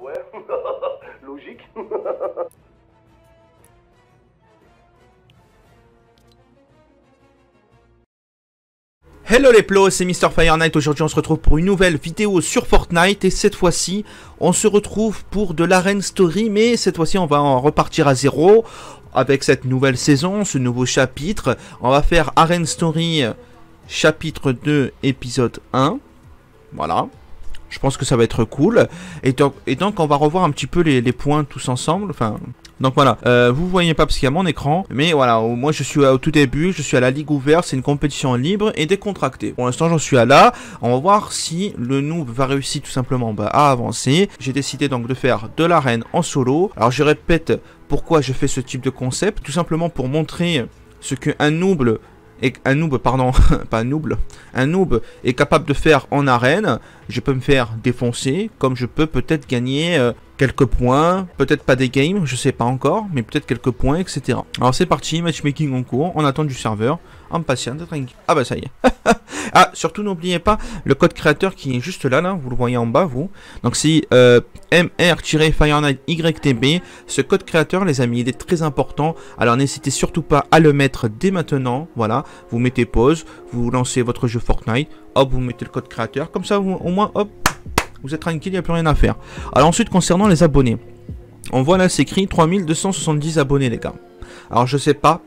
Ouais, logique. Hello les plos, c'est Mr. Fire Knight. Aujourd'hui, on se retrouve pour une nouvelle vidéo sur Fortnite. Et cette fois-ci, on se retrouve pour de l'arène story. Mais cette fois-ci, on va en repartir à zéro avec cette nouvelle saison, ce nouveau chapitre. On va faire arène story chapitre 2, épisode 1. Voilà. Je pense que ça va être cool. Et donc, et donc on va revoir un petit peu les, points tous ensemble. Enfin, donc voilà, euh, vous voyez pas parce qu'il y a mon écran, mais voilà, moi je suis au tout début, je suis à la ligue ouverte, c'est une compétition libre et décontractée. Pour l'instant j'en suis à là, on va voir si le noob va réussir tout simplement bah, à avancer. J'ai décidé donc de faire de l'arène en solo. Alors je répète pourquoi je fais ce type de concept, tout simplement pour montrer ce qu'un noob un pardon, pas un un noob est capable de faire en arène. Je peux me faire défoncer, comme je peux peut-être gagner euh, quelques points, peut-être pas des games, je sais pas encore, mais peut-être quelques points, etc. Alors c'est parti, matchmaking en cours, on attend du serveur, en patient. Ah bah ça y est. ah, surtout n'oubliez pas le code créateur qui est juste là, là, vous le voyez en bas, vous. Donc c'est euh, MR-FireNightYTB. Ce code créateur, les amis, il est très important. Alors n'hésitez surtout pas à le mettre dès maintenant. Voilà, vous mettez pause, vous lancez votre jeu Fortnite, hop, vous mettez le code créateur, comme ça, au moins, hop, vous êtes tranquille, il n'y a plus rien à faire. Alors ensuite, concernant les abonnés. On voit là, c'est écrit 3270 abonnés, les gars. Alors je sais pas,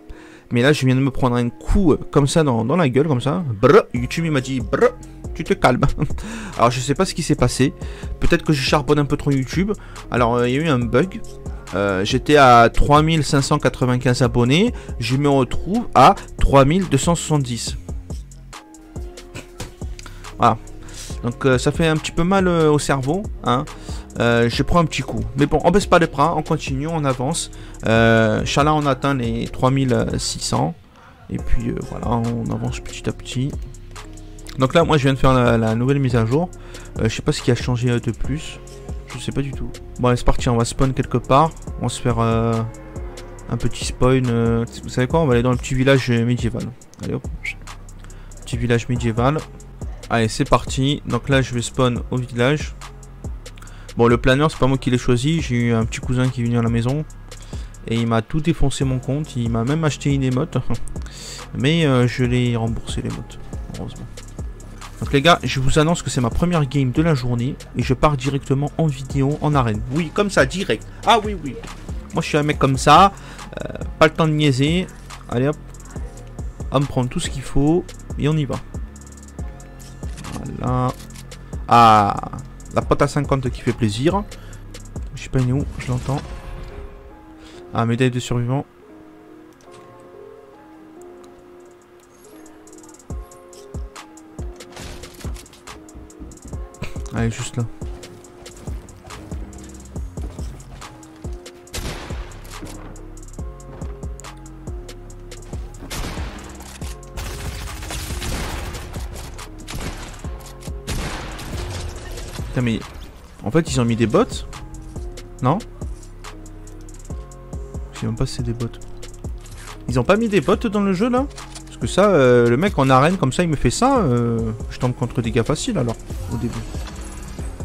mais là, je viens de me prendre un coup euh, comme ça dans, la gueule, comme ça. Brr, YouTube, il m'a dit, brr, tu te calmes. Alors, je sais pas ce qui s'est passé. Peut-être que je charbonne un peu trop YouTube. Alors, euh, il y a eu un bug. Euh, j'étais à 3595 abonnés. Je me retrouve à 3270. Voilà. Donc ça fait un petit peu mal au cerveau. Hein. Euh, je prends un petit coup. Mais bon, on baisse pas les bras, on continue, on avance. Euh, Chala, on atteint les 3600. Et puis euh, voilà, on avance petit à petit. Donc là, moi, je viens de faire la, nouvelle mise à jour. je sais pas ce qui a changé de plus. Je sais pas du tout. Bon, allez, c'est parti, on va spawn quelque part. On va se faire un petit spawn. vous savez quoi On va aller dans le petit village médiéval. Allez hop. Petit village médiéval. Allez, c'est parti. Donc là, je vais spawn au village. Bon, le planeur, c'est pas moi qui l'ai choisi. J'ai eu un petit cousin qui est venu à la maison. Et il m'a tout défoncé mon compte. Il m'a même acheté une émote. Mais euh, je l'ai remboursé l'émote. Heureusement. Donc les gars, je vous annonce que c'est ma première game de la journée. Et je pars directement en vidéo, en arène. Oui, comme ça, direct. Ah oui, oui. Moi, je suis un mec comme ça. Euh, pas le temps de niaiser. Allez hop. On me prendre tout ce qu'il faut. Et on y va. Voilà. Ah la pote à 50 qui fait plaisir. Je sais pas où, je l'entends. Ah, médaille de survivant. Allez, juste là. Mais... En fait, ils ont mis des bots Non Je sais même pas si c'est des bots. Ils ont pas mis des bots dans le jeu, là Parce que ça, euh, le mec en arène, comme ça, il me fait ça, euh, je tombe contre des gars faciles, alors, au début.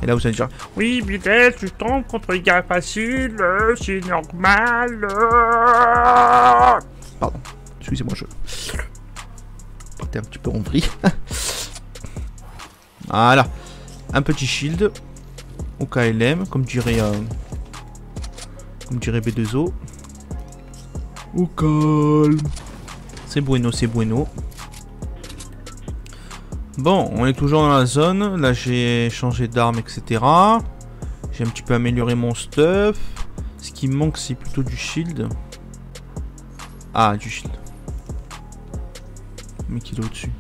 Et là, vous allez dire, oui, Bidet, tu tombes contre des gars faciles, euh, c'est normal. Pardon, excusez-moi, je partais un petit peu vrille. voilà. Un petit shield. Au KLM, comme dirait, euh, comme dirait B2O. Au calme. C'est bueno, c'est bueno. Bon, on est toujours dans la zone. Là, j'ai changé d'arme, etc. J'ai un petit peu amélioré mon stuff. Ce qui me manque, c'est plutôt du shield. Ah, du shield. Mais qui est au-dessus?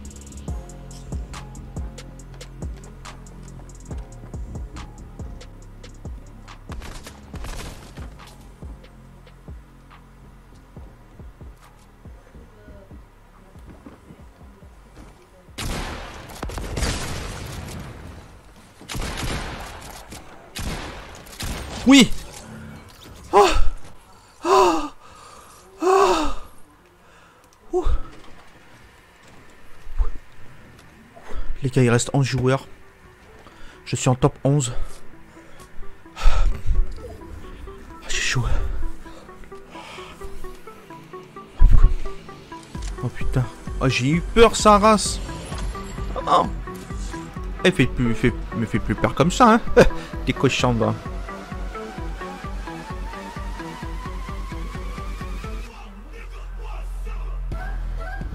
Oui oh oh oh Les gars, il reste 11 joueurs. Je suis en top 11. Ah, J'ai chaud. Oh putain. Oh, j'ai eu peur, sa race. Oh non. Elle fait plus, fait, me fait plus peur comme ça, hein. Des cochons,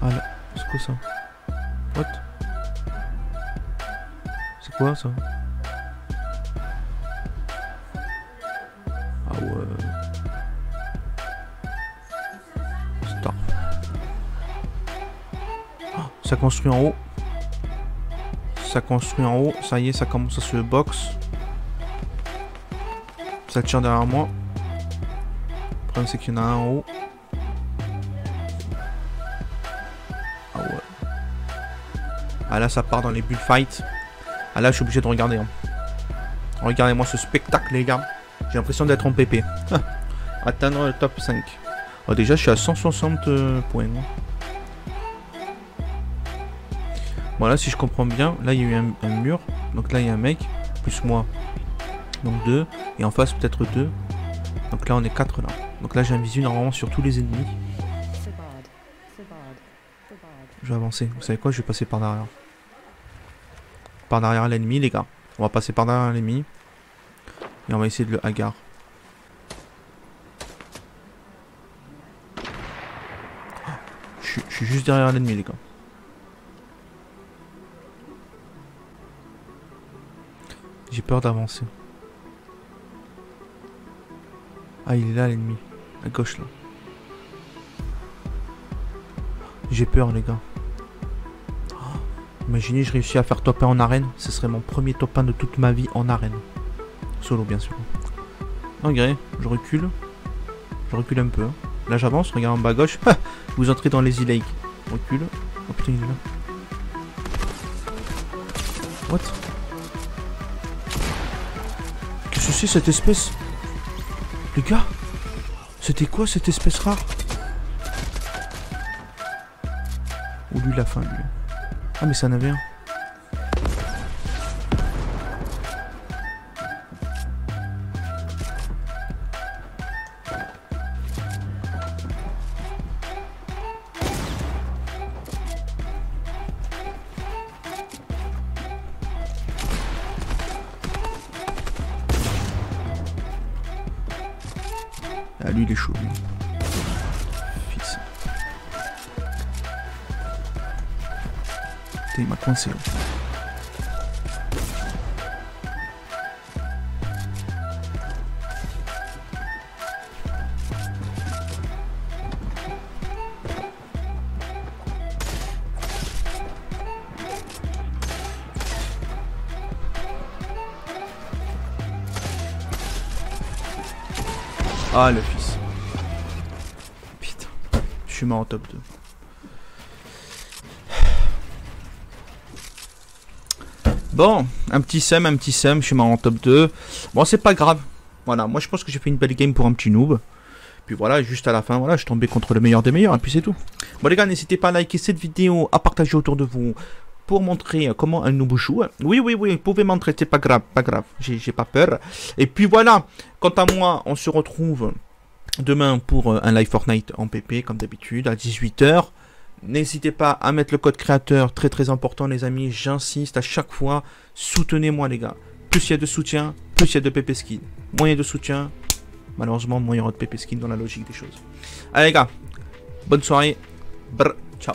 Ah là, c'est quoi ça? What? C'est quoi ça? Ah ouais. Stop. Oh, ça construit en haut. Ça construit en haut. Ça y est, ça commence à se box. Ça tire derrière moi. Le problème c'est qu'il y en a un en haut. Ah là ça part dans les bullfights. Ah là je suis obligé de regarder. hein. Regardez-moi ce spectacle les gars. J'ai l'impression d'être en PP. Atteindre le top 5. Oh, déjà je suis à 160 euh, points. hein. Bon là si je comprends bien, là il y a eu un, un mur. Donc là il y a un mec. Plus moi. Donc 2. Et en face peut-être 2. Donc là on est 4 là. Donc là j'ai un visu normalement sur tous les ennemis. Je vais avancer. Vous savez quoi? Je vais passer par derrière. Par derrière l'ennemi, les gars. On va passer par derrière l'ennemi. Et on va essayer de le hagar. Je je suis juste derrière l'ennemi, les gars. J'ai peur d'avancer. Ah, il est là, l'ennemi. À gauche, là. J'ai peur, les gars. Imaginez, je réussis à faire top 1 en arène. Ce serait mon premier top 1 de toute ma vie en arène. Solo, bien sûr. Gré, je recule. Je recule un peu. Là, j'avance, regarde en bas à gauche. Vous entrez dans les e-lake. Recule. Oh putain, il est là. What? Qu'est-ce que c'est cette espèce? Les gars? C'était quoi cette espèce rare? Ou lui la fin lui. Ah mais avait un. Ah lui il est chaud lui. Putain, il m'a coincé. là. Ah le fils. Putain. Je suis mort en top 2. Bon, un petit seum, un petit seum, je suis en top 2. Bon, c'est pas grave. Voilà, moi je pense que j'ai fait une belle game pour un petit noob. Puis voilà, juste à la fin, voilà, je suis tombé contre le meilleur des meilleurs, et puis c'est tout. Bon les gars, n'hésitez pas à liker cette vidéo, à partager autour de vous, pour montrer euh, comment un noob joue. Oui, oui, oui, vous pouvez montrer, c'est pas grave, pas grave, j'ai j'ai pas peur. Et puis voilà, quant à moi, on se retrouve demain pour euh, un live Fortnite en PP, comme d'habitude, à 18h. N'hésitez pas à mettre le code créateur, très très important les amis, j'insiste à chaque fois, soutenez-moi les gars. Plus il y a de soutien, plus il y a de PP skin. A de soutien, malheureusement aura de PP skin dans la logique des choses. Allez les gars, bonne soirée, brr, ciao.